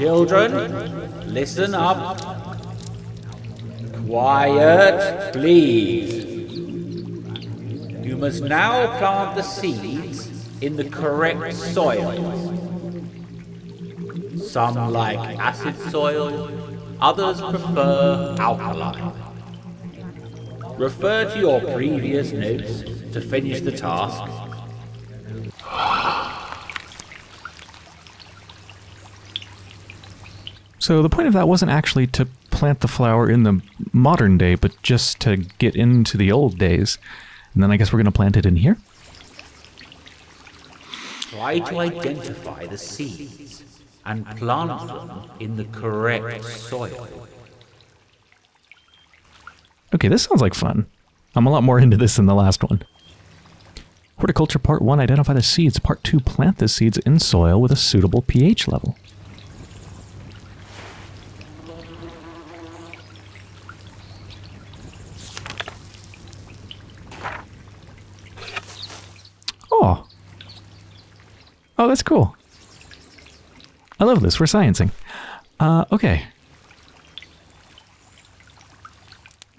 Children, listen up. Quiet, please. You must now plant the seeds in the correct soil. Some like acid soil, others prefer alkaline. Refer to your previous notes to finish the task. So the point of that wasn't actually to plant the flower in the modern day, but just to get into the old days. And then I guess we're going to plant it in here? Try to identify the seeds and plant them in the correct soil. Okay, this sounds like fun. I'm a lot more into this than the last one. Horticulture Part 1, identify the seeds. Part 2, plant the seeds in soil with a suitable pH level. Oh. Oh, that's cool. I love this. We're sciencing. Uh, okay.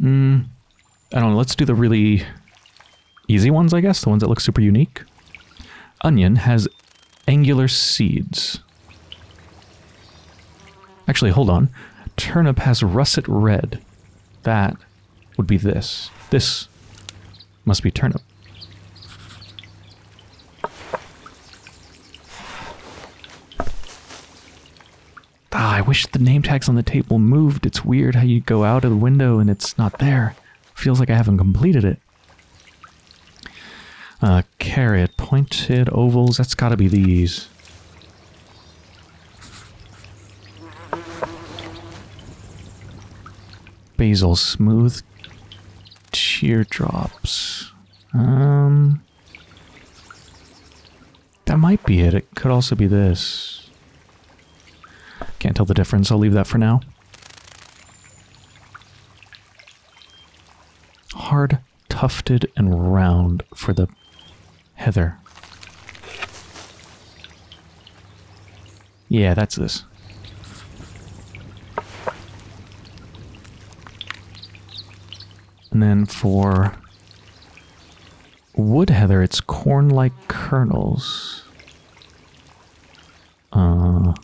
Mm, I don't know. Let's do the really easy ones, I guess. The ones that look super unique. Onion has angular seeds. Actually, hold on. Turnip has russet red. That would be this. This must be turnip. Ah, I wish the name tags on the table moved. It's weird how you go out of the window and it's not there. Feels like I haven't completed it. Uh, carrot, pointed ovals, that's gotta be these. Basil, smooth teardrops. Um, that might be it. It could also be this. Tell the difference. I'll leave that for now. Hard, tufted, and round for the heather. Yeah, that's this. And then for wood heather, it's corn-like kernels. Uh...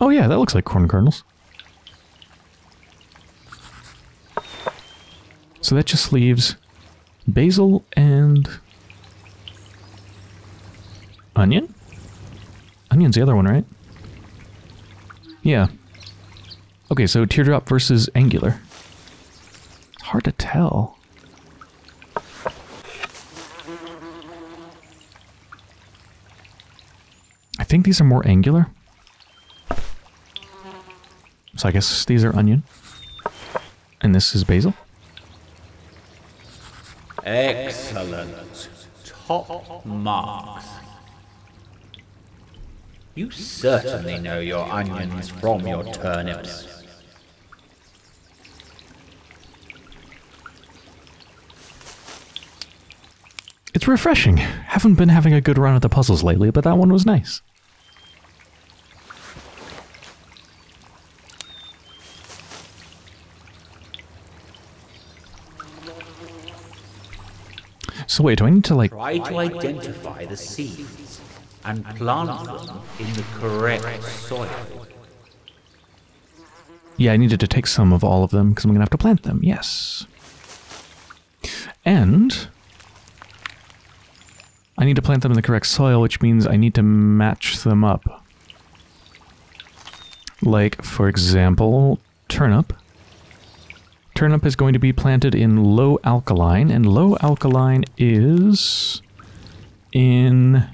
Oh yeah, that looks like corn kernels. So that just leaves basil and onion? Onion's the other one, right? Yeah. Okay, so teardrop versus angular. It's hard to tell. I think these are more angular. So I guess these are onion. And this is basil. Excellent. Top marks. You certainly know your onions from your turnips. It's refreshing. Haven't been having a good run at the puzzles lately, but that one was nice. So wait, do I need to like... Try to identify the seeds and plant them in the correct soil. Yeah, I needed to take some of all of them because I'm going to have to plant them, yes. And... I need to plant them in the correct soil, which means I need to match them up. Like, for example, turnip. Turnip is going to be planted in low alkaline, and low alkaline is in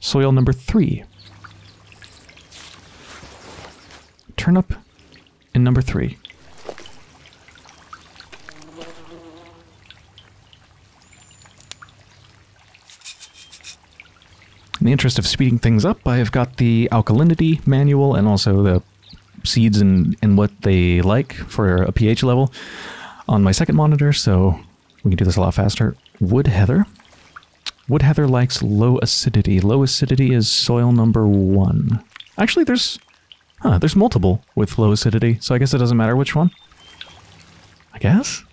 soil number three. Turnip in number three. In the interest of speeding things up, I have got the alkalinity manual and also the seeds and, and what they like for a pH level on my second monitor, so we can do this a lot faster. Wood heather. Wood heather likes low acidity. Low acidity is soil number one. Actually, there's huh, there's multiple with low acidity, so I guess it doesn't matter which one. I guess?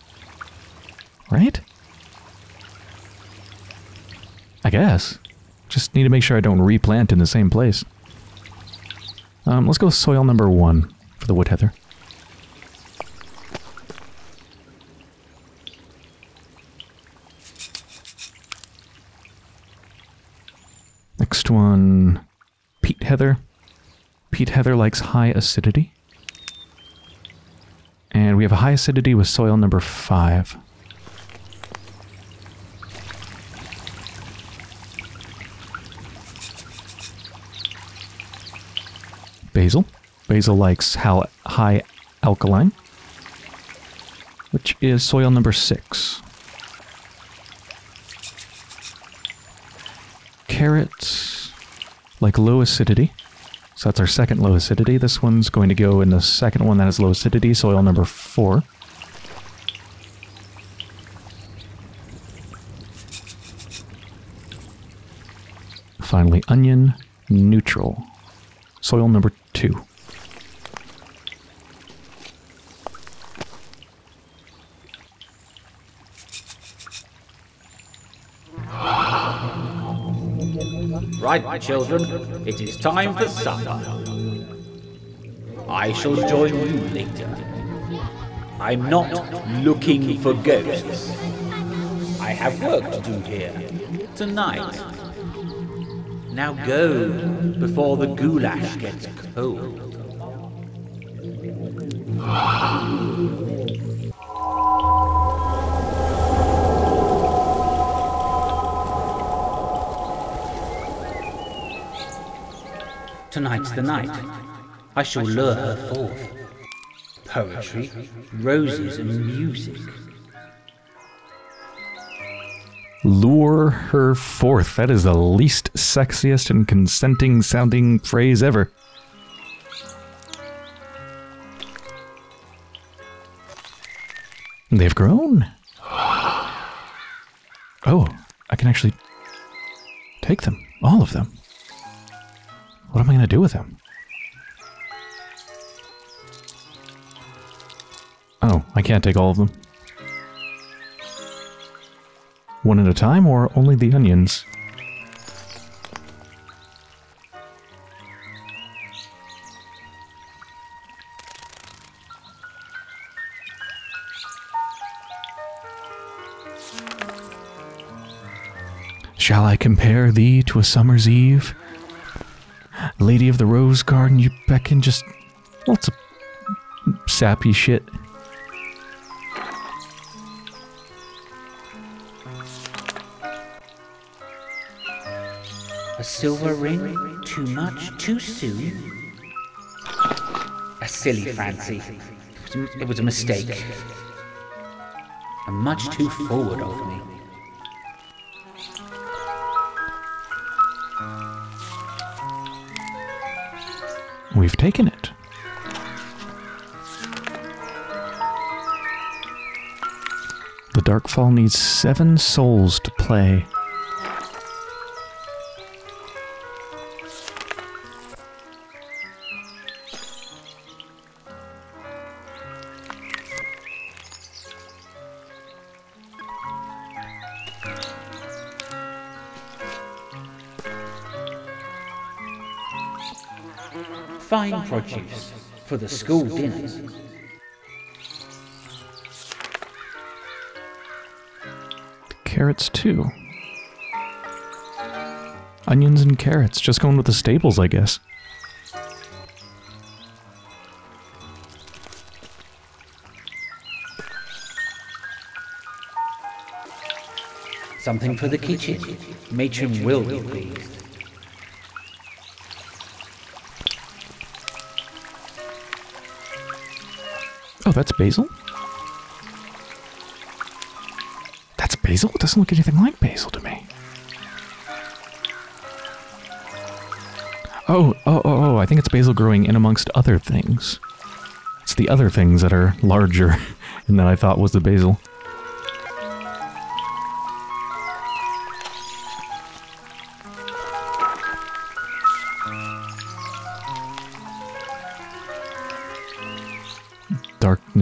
Right? I guess. Just need to make sure I don't replant in the same place. Um, let's go soil number one for the wood heather. Next one, peat heather. Peat heather likes high acidity. And we have a high acidity with soil number five. Basil. Basil likes how high alkaline, which is soil number six. Carrots like low acidity. So that's our second low acidity. This one's going to go in the second one that has low acidity, soil number four. Finally, onion, neutral. Soil number two. Right, children, it is time for supper. I shall join you later. I'm not looking for ghosts. I have work to do here, tonight. Now go, before the goulash gets cold. Tonight's the night. I shall lure her forth. Poetry, roses, and music. Lure her forth. That is the least sexiest and consenting sounding phrase ever. They've grown. Oh, I can actually take them. All of them. What am I going to do with them? Oh, I can't take all of them. One at a time, or only the onions? Shall I compare thee to a summer's eve? Lady of the Rose Garden, you beckon just lots of sappy shit. Silver ring? Too much? Too soon? A silly fancy. It was a mistake. And much too forward of me. We've taken it. The Dark Fall needs seven souls to play. Fine produce for the school dinners. Carrots, too. Onions and carrots. Just going with the staples, I guess. Something for the kitchen. Matron will be pleased. Oh, that's basil? That's basil? It doesn't look anything like basil to me. Oh, oh, oh, oh, I think it's basil growing in amongst other things. It's the other things that are larger than I thought was the basil.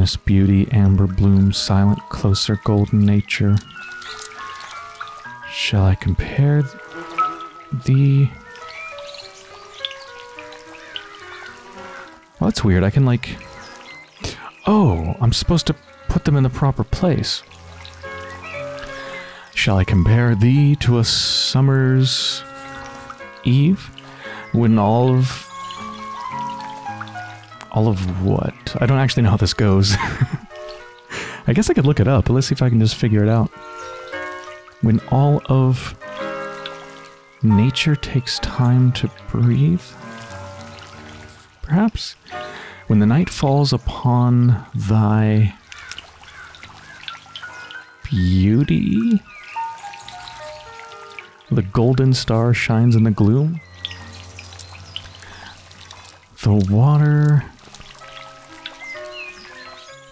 Darkness, beauty, amber bloom, silent, closer, golden nature. Shall I compare the. Well, that's weird. I can, like. Oh, I'm supposed to put them in the proper place. Shall I compare thee to a summer's eve when all of all of what? I don't actually know how this goes. I guess I could look it up, but let's see if I can just figure it out. When all of nature takes time to breathe? Perhaps? When the night falls upon thy beauty? The golden star shines in the gloom? The water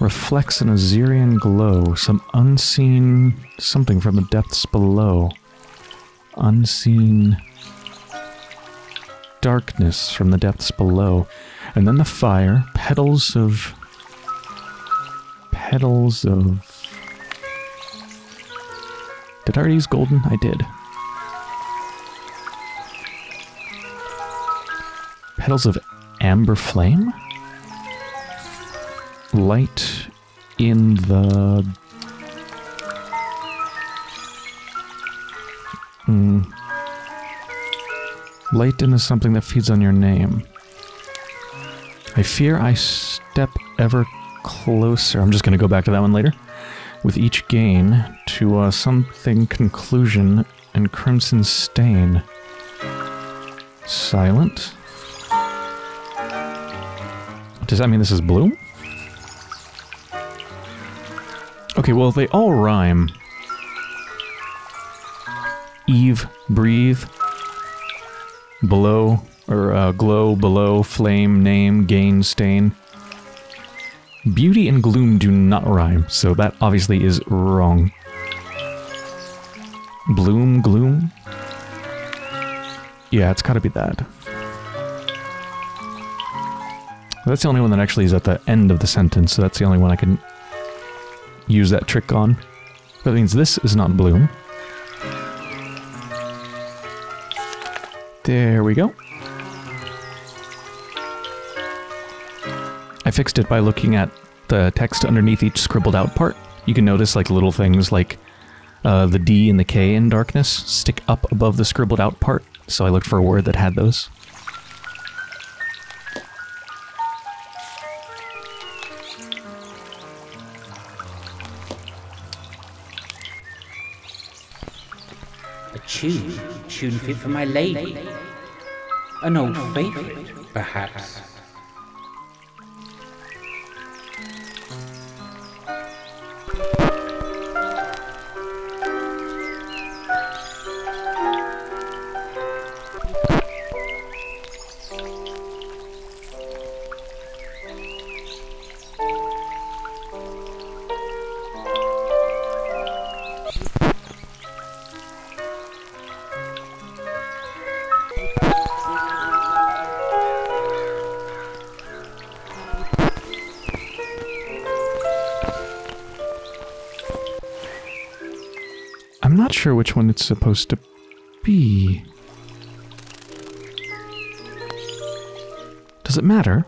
reflects an Azurean glow, some unseen something from the depths below. Unseen darkness from the depths below. And then the fire, petals of. petals of. Did I already use golden? I did. Petals of amber flame? Light in the. Hmm. Light into something that feeds on your name. I fear I step ever closer. I'm just going to go back to that one later. With each gain to uh, something conclusion and crimson stain. Silent. Does that mean this is blue? Okay, well, they all rhyme. Eve, breathe, below, or uh, glow, below, flame, name, gain, stain. Beauty and gloom do not rhyme, so that obviously is wrong. Bloom, gloom? Yeah, it's gotta be that. That's the only one that actually is at the end of the sentence, so that's the only one I can use that trick on. That means this is not bloom. There we go. I fixed it by looking at the text underneath each scribbled out part. You can notice like little things like uh, the D and the K in darkness stick up above the scribbled out part. So I looked for a word that had those. Tune, tune fit for my lady. An old favorite, perhaps. Sure which one it's supposed to be. Does it matter?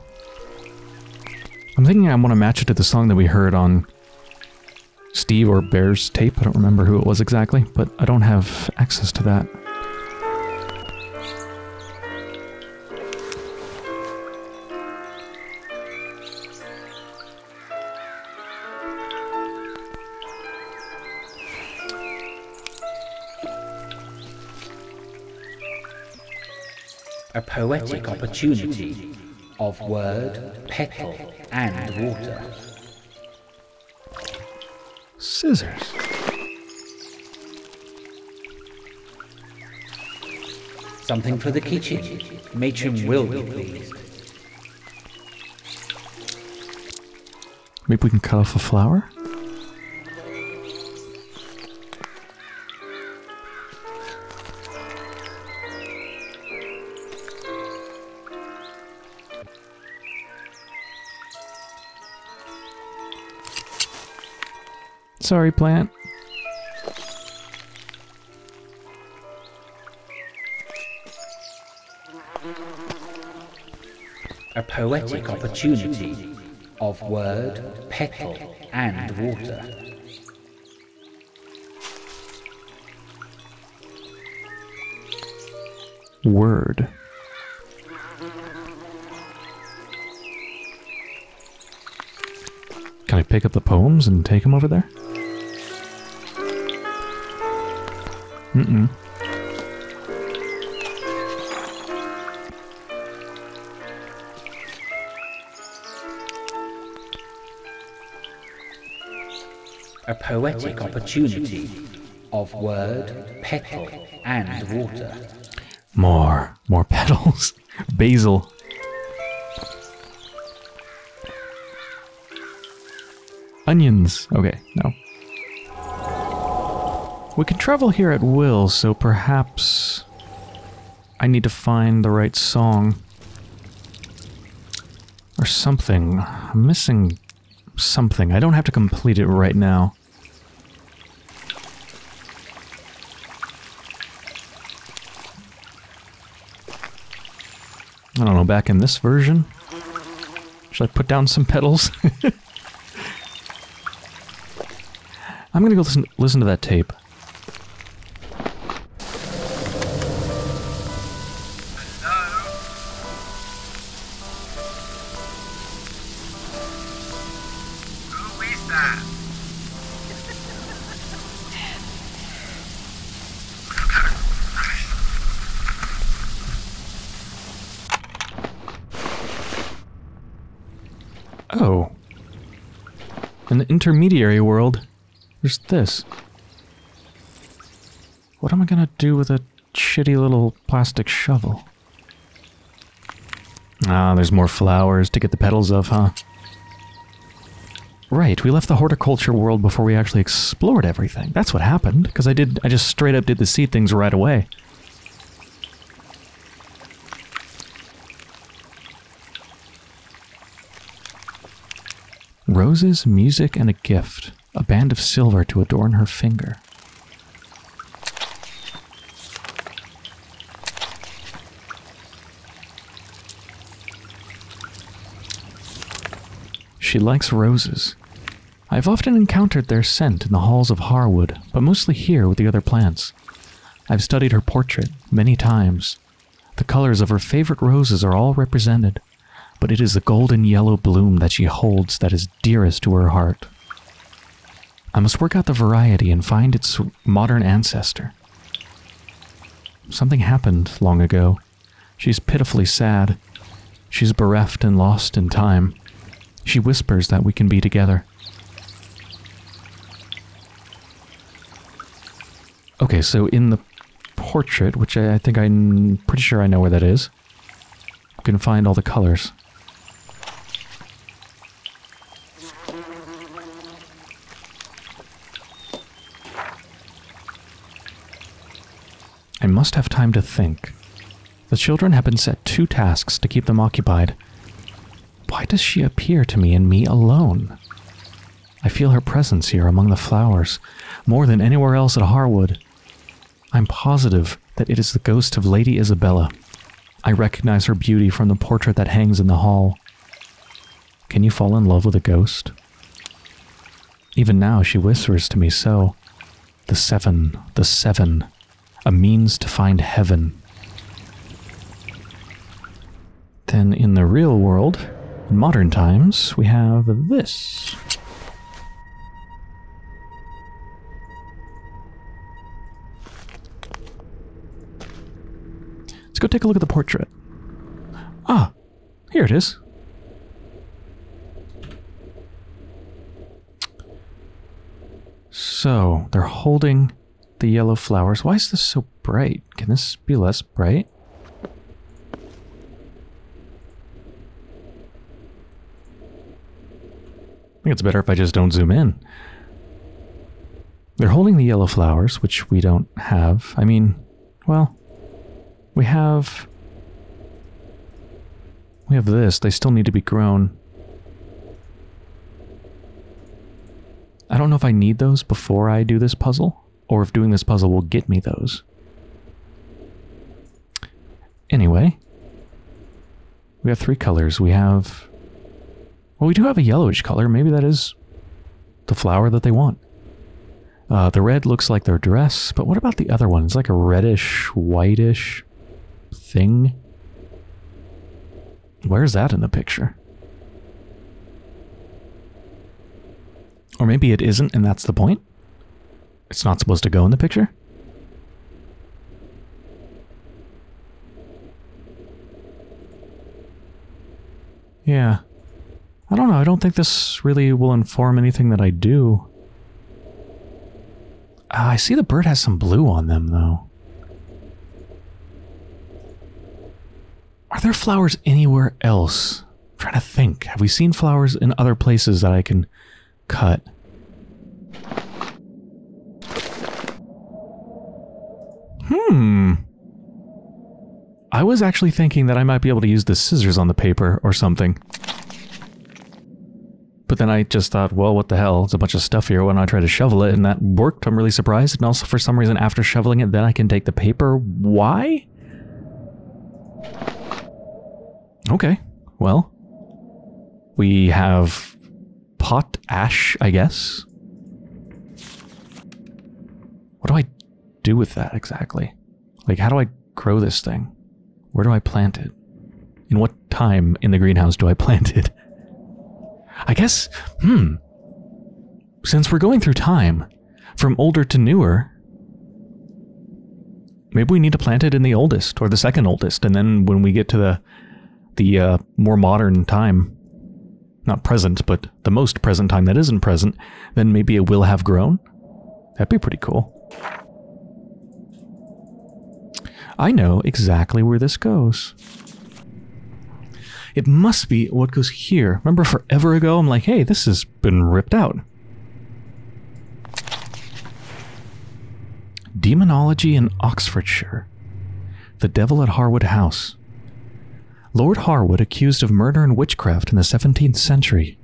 I'm thinking I want to match it to the song that we heard on Steve or Bear's tape. I don't remember who it was exactly, but I don't have access to that. A poetic opportunity of word, petal, and water. Scissors. Something for the kitchen. Matron will be pleased. Maybe we can cut off a flower? Sorry, plant. A poetic opportunity of word, petal, and water. Word. Can I pick up the poems and take them over there? Mm-mm. A poetic opportunity of word, petal, and water. More. More petals. Basil. Onions. Okay, no. We can travel here at will, so perhaps I need to find the right song. Or something. I'm missing something. I don't have to complete it right now. I don't know, back in this version? Should I put down some pedals? I'm gonna go listen, listen to that tape. In the intermediary world, there's this. What am I gonna do with a shitty little plastic shovel? Ah, there's more flowers to get the petals of, huh? Right, we left the horticulture world before we actually explored everything. That's what happened, because I did I just straight up did the seed things right away. Roses, music, and a gift. A band of silver to adorn her finger. She likes roses. I've often encountered their scent in the halls of Harwood, but mostly here with the other plants. I've studied her portrait many times. The colors of her favorite roses are all represented, but it is the golden yellow bloom that she holds that is dearest to her heart. I must work out the variety and find its modern ancestor. Something happened long ago. She's pitifully sad. She's bereft and lost in time. She whispers that we can be together. Okay, so in the portrait, which I, think I'm pretty sure I know where that is, you can find all the colors. Must have time to think. The children have been set two tasks to keep them occupied. Why does she appear to me and me alone? I feel her presence here among the flowers, more than anywhere else at Harwood. I'm positive that it is the ghost of Lady Isabella. I recognize her beauty from the portrait that hangs in the hall. Can you fall in love with a ghost? Even now she whispers to me so. The seven, the seven, a means to find heaven. Then in the real world, in modern times, we have this. Let's go take a look at the portrait. Ah, here it is. So, they're holding the yellow flowers. Why is this so bright? Can this be less bright? I think it's better if I just don't zoom in. They're holding the yellow flowers, which we don't have. I mean, well, we have... We have this. They still need to be grown. I don't know if I need those before I do this puzzle, or if doing this puzzle will get me those. Anyway, we have three colors. We have... Well, we do have a yellowish color. Maybe that is the flower that they want. Uh, the red looks like their dress, but what about the other one? It's like a reddish, whitish thing. Where's that in the picture? Or maybe it isn't, and that's the point? It's not supposed to go in the picture? Yeah. I don't know. I don't think this really will inform anything that I do. Uh, I see the bird has some blue on them, though. Are there flowers anywhere else? I'm trying to think. Have we seen flowers in other places that I can cut? Was actually thinking that I might be able to use the scissors on the paper or something. But then I just thought, well, what the hell? It's a bunch of stuff here. Why don't I try to shovel it? And that worked. I'm really surprised. And also, for some reason, after shoveling it, then I can take the paper. Why? Okay. Well, we have pot ash, I guess. What do I do with that exactly? Like, how do I grow this thing? Where do I plant it? In what time in the greenhouse do I plant it? I guess, hmm. Since we're going through time, from older to newer, maybe we need to plant it in the oldest or the second oldest, and then when we get to the the uh, more modern time, not present, but the most present time that isn't present, then maybe it will have grown. That'd be pretty cool. I know exactly where this goes. It must be what goes here. Remember forever ago, I'm like, hey, this has been ripped out. Demonology in Oxfordshire. The Devil at Harwood House. Lord Harwood accused of murder and witchcraft in the 17th century.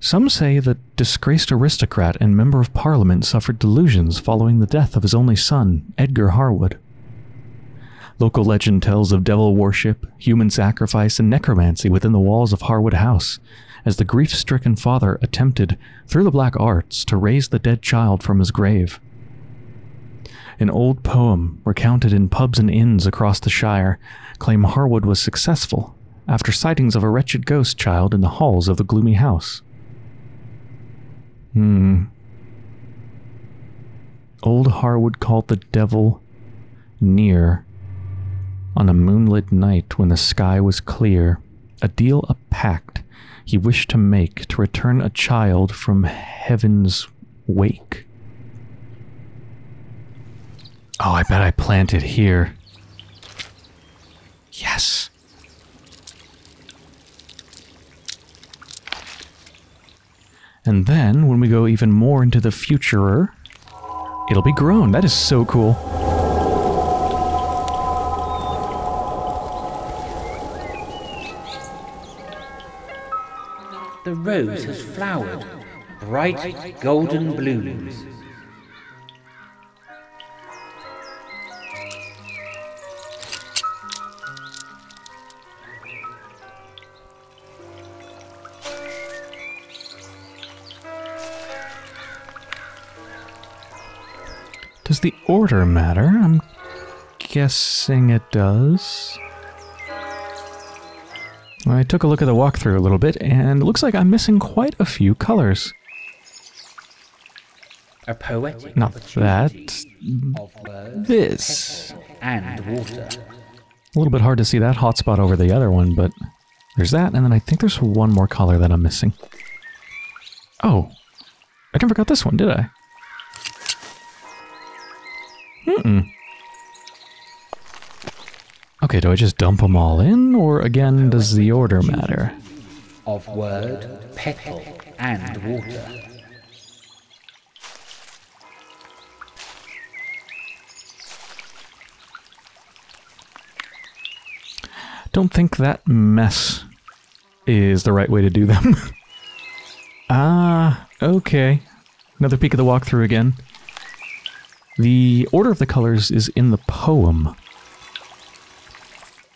Some say the disgraced aristocrat and member of parliament suffered delusions following the death of his only son, Edgar Harwood. Local legend tells of devil worship, human sacrifice, and necromancy within the walls of Harwood House, as the grief stricken father attempted, through the black arts, to raise the dead child from his grave. An old poem, recounted in pubs and inns across the Shire, claim Harwood was successful after sightings of a wretched ghost child in the halls of the gloomy house. Hmm. Old Harwood called the devil near on a moonlit night when the sky was clear, a deal a pact he wished to make to return a child from heaven's wake. Oh, I bet I planted here. Yes. And then, when we go even more into the future, it'll be grown. That is so cool. The rose has flowered, bright golden blooms. Does the order matter? I'm guessing it does. I took a look at the walkthrough a little bit, and it looks like I'm missing quite a few colors. A poetic Not that. This. and water. A little bit hard to see that hotspot over the other one, but there's that, and then I think there's one more color that I'm missing. Oh, I never got this one, did I? Mm-mm. Okay, do I just dump them all in, or again, does the order matter? Of word, petal, and water. Don't think that mess is the right way to do them. Ah, okay. Another peek of the walkthrough again. The order of the colors is in the poem.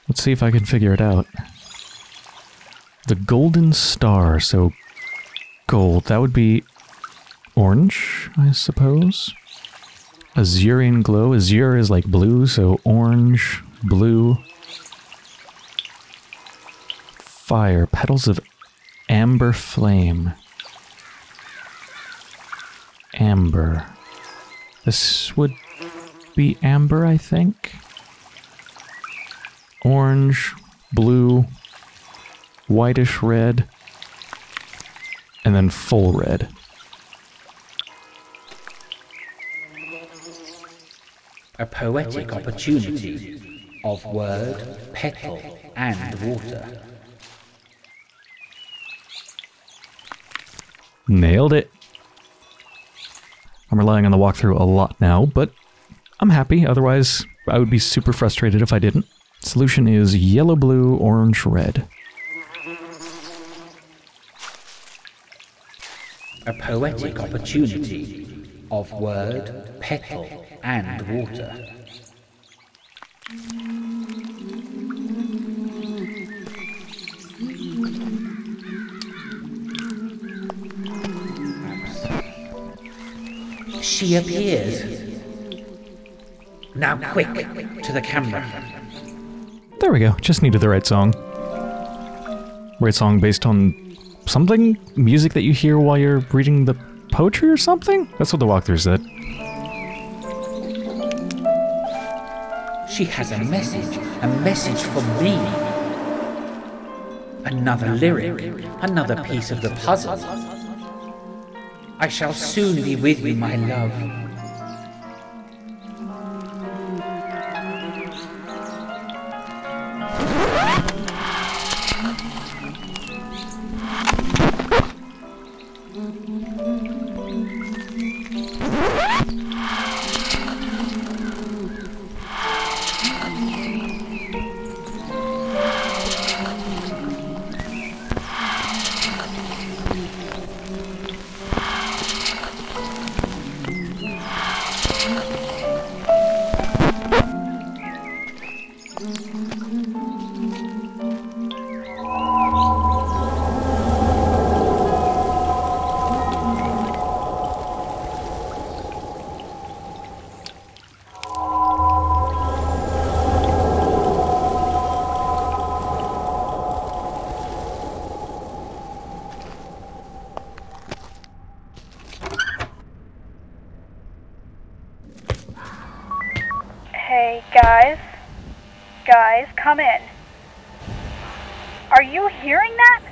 Let's see if I can figure it out. The golden star, so gold. That would be orange, I suppose. Azurean glow. Azure is like blue, so orange, blue. Fire. Petals of amber flame. Amber. This would be amber, I think. Orange, blue, whitish red, and then full red. A poetic opportunity of word, petal, and water. Nailed it. I'm relying on the walkthrough a lot now, but I'm happy. Otherwise, I would be super frustrated if I didn't. Solution is yellow, blue, orange, red. A poetic opportunity of word, petal, and water. She appears. Now quick, to the camera. There we go. Just needed the right song. Right song based on something? Music that you hear while you're reading the poetry or something? That's what the walkthrough said. She has a message, a message for me. Another lyric, another piece of the puzzle. I shall soon be with you, my love. Come in. Are you hearing that?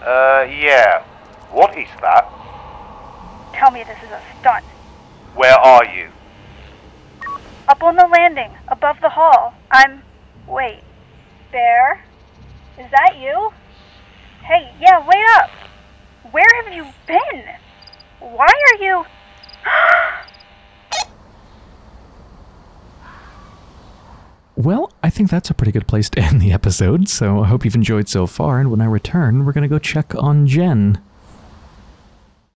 Uh, yeah. What is that? Tell me this is a stunt. Where are you? Up on the landing, above the hall. I'm. Wait. Bear? Is that you? Hey, yeah, wait up. Where have you been? Why are you. Well, I think that's a pretty good place to end the episode, so I hope you've enjoyed so far, and when I return, we're gonna go check on Jen.